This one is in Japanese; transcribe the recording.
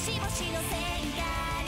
星々の線が